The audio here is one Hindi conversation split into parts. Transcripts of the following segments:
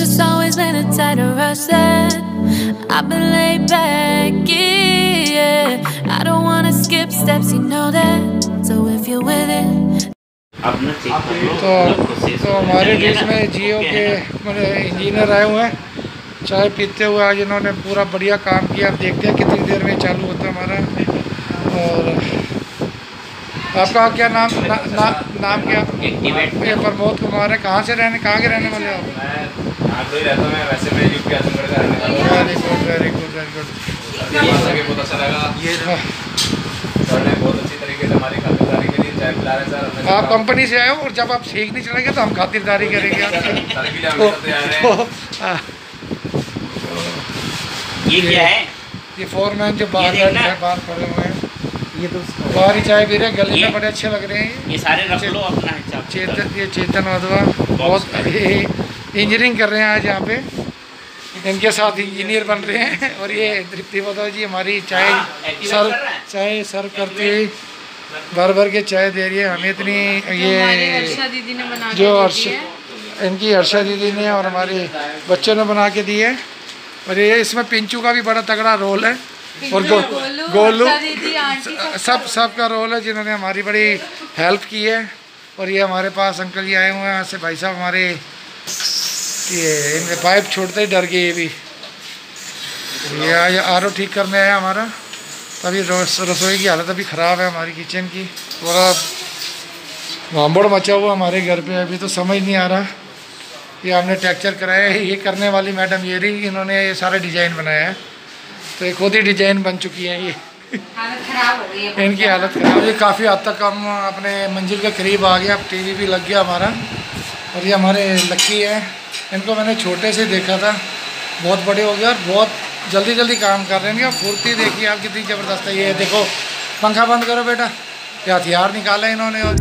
Just always been a tighter rush that I've been laid back, yeah. I don't wanna skip steps, you know that. So if you're with it, तो तो हमारे बीच में जियो के मेरे इंजीनियर आए हुए हैं। चाय पीते हुए आज इन्होंने पूरा बढ़िया काम किया। अब देखते हैं कितनी देर में चालू होता है हमारा। और आपका क्या नाम ना, ना, नाम क्या? ये प्रमोद कुमार है। कहाँ से रहने कहाँ के रहने वाले हो आप? मैं ही रहता मैं वैसे मैं यूपी आजमगढ़ का रहने वाला very good very good very good ये बात है कि बहुत अच्छा लगा। ये सर ने बहुत अच्छी तरीके से हमारी खातिरदारी के लिए चाय पिला रहे सर आप कंपनी से आए हो और जब आप सीखने चलेंगे तो हम खातिरदारी करेंगे। तो, आ, ये क्या है? ये फोरमैन जो बाहर हैं बाहर खड़े हुए हैं। ये तो बाहर ही चाय पी रहे हैं गले में बड़े अच्छे लग रहे हैं। ये। ये सारे रख लो अपना चेतन ये चेतन वधवा बहुत इंजीनियरिंग कर रहे हैं आज यहाँ पे। इनके साथ इंजीनियर बन रहे हैं और ये तृप्ति वधवा जी हमारी चाय सर्व रहा है। चाय सर्व करती हुई भर भर के चाय दे रही है। हमें इतनी ये दीदी ने बना जो हर्ष इनकी हर्षा दीदी ने और हमारे बच्चों ने बना के दी है। और ये इसमें पिंचू का भी बड़ा तगड़ा रोल है। और गो, गोलू सब सब का रोल है जिन्होंने हमारी बड़ी हेल्प की है। और ये हमारे पास अंकल जी आए हुए हैं। यहाँ से भाई साहब हमारे ये इनके पाइप छोड़ते ही डर गए ये भी। ये आज आर ठीक करने आया हमारा। तभी रस- रसोई की हालत अभी ख़राब है हमारी किचन की। पूरा भांबड़ मचा हुआ हमारे घर पे अभी तो समझ नहीं आ रहा। ये हमने टेक्चर कराया है ये करने वाली मैडम ये रही इन्होंने ये सारा डिज़ाइन बनाया है। तो ये खुद ही डिज़ाइन बन चुकी है ये। हालत खराब गई इनकी हालत खराब ये काफ़ी हद तक हम अपने मंजिल के करीब आ गया अब टीवी भी लग गया हमारा। और ये हमारे लक्की है। इनको मैंने छोटे से देखा था। बहुत बड़े हो गए और बहुत जल्दी जल्दी काम कर रहे हैं। इनकी फुर्ती देखिए आप कितनी ज़बरदस्त है। ये देखो, पंखा बंद करो बेटा। ये हथियार निकाला इन्होंने और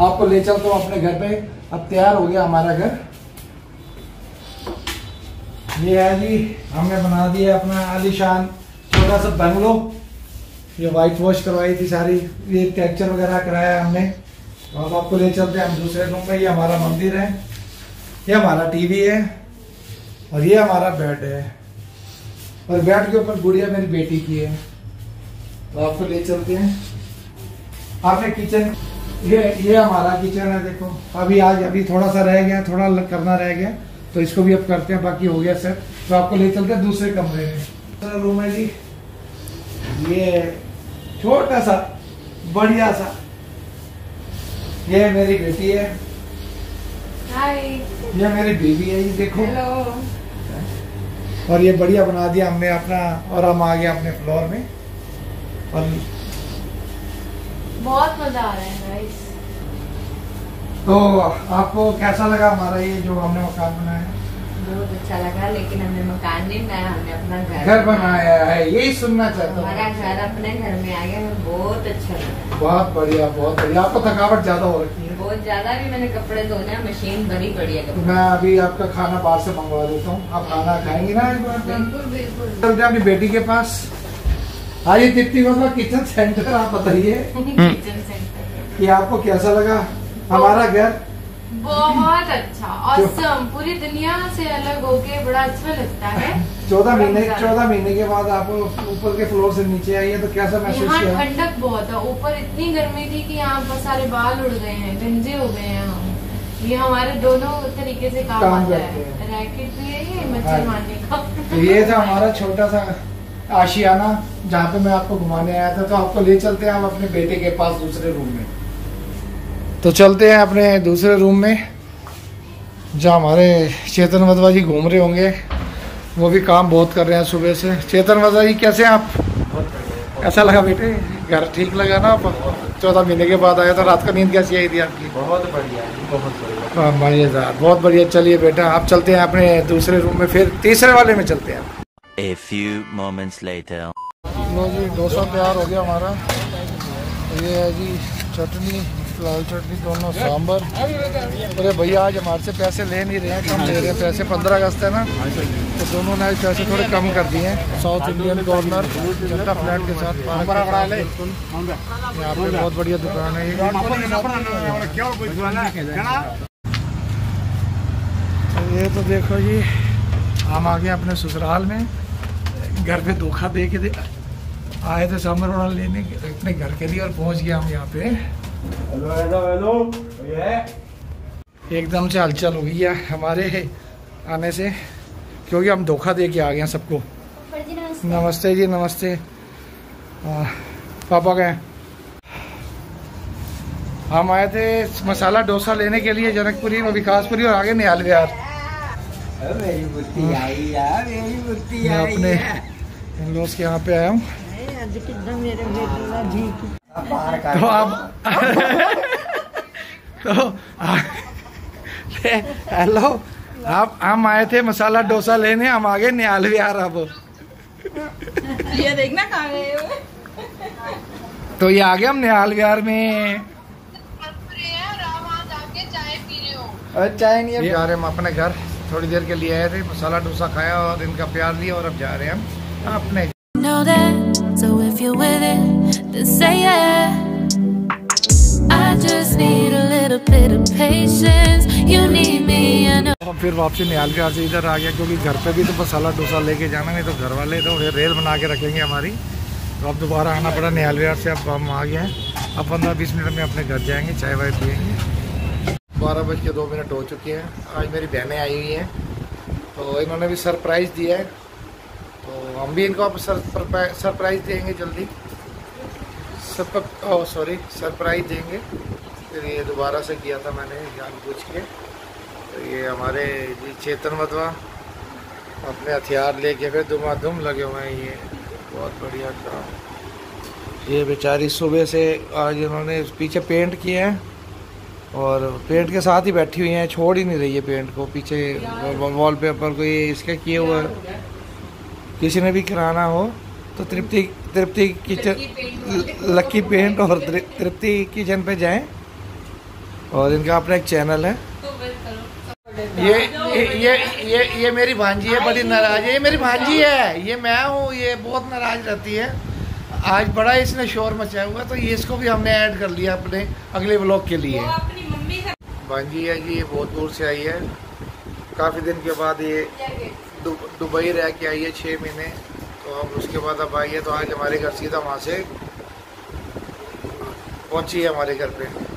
आपको ले चलता हूँ अपने घर पे। अब तैयार हो गया हमारा घर। ये है जी, हमने बना दिया अपना आलीशान छोटा सा बंगलो। ये वाइट वॉश करवाई थी सारी। ये टेक्चर वगैरह कराया हमने। तो अब आपको ले चलते हैं हम दूसरे रूम में। ये हमारा मंदिर है, ये हमारा टीवी है, और ये हमारा बेड है। और बेड के ऊपर गुड़िया मेरी बेटी की है। तो आपको ले चलते हैं। आपने किचन, ये ये हमारा किचन है, देखो। अभी आज, अभी थोड़ा सा रह गया, थोड़ा करना रह गया। तो इसको भी अब करते हैं, बाकी हो गया सर तो आपको ले चलते हैं दूसरे कमरे में। रूम है जी, ये छोटा सा, बढ़िया सा। ये मेरी बेटी है। हाय ये मेरी बेबी है ये देखो। हेलो और ये बढ़िया बना दिया हमने अपना और हम आ गए अपने फ्लोर में। और बहुत मज़ा आ रहा है गाइस तो आपको कैसा लगा हमारा ये जो हमने मकान बनाया? है? बहुत अच्छा लगा लेकिन हमने मकान नहीं बनाया हमने अपना घर घर बनाया है यही सुनना चाहता हूँ। हमारा घर अपने घर में आ गया हमें बहुत अच्छा लगा। बहुत बढ़िया बहुत बढ़िया। आपको थकावट ज़्यादा हो रखी है? बहुत ज़्यादा भी मैंने कपड़े धोने मशीन बड़ी पड़ी है तो मैं अभी आपका खाना बाहर से मंगवा देता हूँ। आप खाना खाएँगे ना एक बार? बिल्कुल बिल्कुल। चलते अपनी बेटी के पास। आइए तिप्ती मतलब किचन सेंटर आप बताइए किचन सेंटर। कि आपको कैसा लगा? हमारा घर बहुत अच्छा औसम पूरी दुनिया से अलग होके बड़ा अच्छा लगता है। चौदह महीने चौदह महीने के बाद आप ऊपर के फ्लोर से नीचे आई है तो कैसा महसूस यहाँ ठंडक बहुत है। ऊपर इतनी गर्मी थी कि यहाँ पर सारे बाल उड़ गए हैं गंजे हो गए हैं हम। ये हमारे दोनों तरीके से काम, काम आता है। रैकेट भी है हाँ। मच्छर मारने का। तो ये था हमारा छोटा सा आशियाना जहाँ पे मैं आपको घुमाने आया था। तो आपको ले चलते हैं हम अपने बेटे के पास दूसरे रूम में। तो चलते हैं अपने दूसरे रूम में जहाँ हमारे चेतन वधवा जी घूम रहे होंगे। वो भी काम बहुत कर रहे हैं सुबह से। चेतन वधवा जी कैसे हैं आप? कैसा लगा बेटे? घर ठीक लगा ना चौदह महीने के बाद आया था रात का नींद कैसी आई थी आपकी? बहुत बढ़िया बहुत बढ़िया। हाँ, मज़ेदार बहुत बढ़िया। चलिए बेटा आप चलते हैं अपने दूसरे रूम में फिर तीसरे वाले में चलते हैं। A few moments later. लो जी डोसा तैयार हो गया हमारा। ये है जी चटनी। लाल चटनी दोनों सांबर अरे भैया आज हमारे से पैसे ले नहीं रहे हैं कम ले रहे हैं। पैसे पंद्रह अगस्त है ना? तो दोनों ने आज पैसे थोड़े कम कर दिए हैं। South Indian corner Janata flat के साथ। यहाँ पे बहुत बढ़िया दुकान है। ये तो ये तो देखो जी हम आ गए अपने ससुराल में। घर पे धोखा दे के दे आए थे सामर वाला लेने अपने घर के लिए और पहुँच गया हम यहाँ पे। Hello hello hello. ये एकदम से हलचल हो गई है हमारे आने से क्योंकि हम धोखा दे के आ गए हैं सबको। नमस्ते। जी नमस्ते। आ, पापा गए हम आए थे मसाला डोसा लेने के लिए जनकपुरी में विकासपुरी और आगे निहाल विहार। मैं अपने इन लोग के यहाँ पे आया हूँ। तो आप तो हेलो आप हम आए थे मसाला डोसा लेने हम आगे निहाल विहार अब। ये देखना कहाँ गए तो ये आ गए हम निहाल विहार में। और चाय नहीं ये जा रहे हम अपने घर। थोड़ी देर के लिए आए थे मसाला डोसा खाया और इनका प्यार लिया और अब जा रहे हैं हम अपने। Then say yeah. I just need a little bit of patience. You need me, I know. फिर वापसी निहाल विहार से इधर आ गया क्योंकि घर पे भी तो मसाला डोसा लेके जाना नहीं तो घर वाले तो फिर रेल बना के रखेंगे हमारी। तो अब दोबारा आना पड़ा निहाल विहार से अब हम आ गए हैं। अब पंद्रह बीस मिनट में अपने घर जाएँगे चाय वाय पियेंगे। बारह बज के दो मिनट हो चुके हैं। आज मेरी बहनें आई हुई हैं। तो इन्होंने भी सरप्राइज़ दिया है। तो हम भी इनको सरप्राइज़ देंगे जल्दी। सर ओ सॉरी सरप्राइज़ देंगे। फिर ये दोबारा से किया था मैंने जान पूछ के। तो ये हमारे जी चेतन मधवा अपने हथियार लेके फिर दुमाधुम लगे हुए हैं ये। बहुत बढ़िया काम। ये बेचारी सुबह से आज इन्होंने पीछे पेंट किए हैं और पेंट के साथ ही बैठी हुई हैं छोड़ ही नहीं रही है पेंट को। पीछे वॉल पेपर को ये इसके किए हुए हैं। किसी ने भी कराना हो तो Tripti Tripti kitchen lucky paint और तृप्ति किचन पे जाएँ। और इनका अपना एक चैनल है। ये ये ये ये ये मेरी भांजी है बड़ी नाराज़ है। ये मेरी भांजी है। ये मैं हूँ ये बहुत नाराज़ रहती है। आज बड़ा इसने शोर मचाया हुआ तो ये इसको भी हमने ऐड कर लिया अपने अगले ब्लॉग के लिए। भांजी है जी ये बहुत दूर से आई है। काफ़ी दिन के बाद ये दुबई रह के आई है छः महीने। तो अब उसके बाद अब आई है तो आज हमारे घर सीधा वहाँ से पहुँची है हमारे घर पे।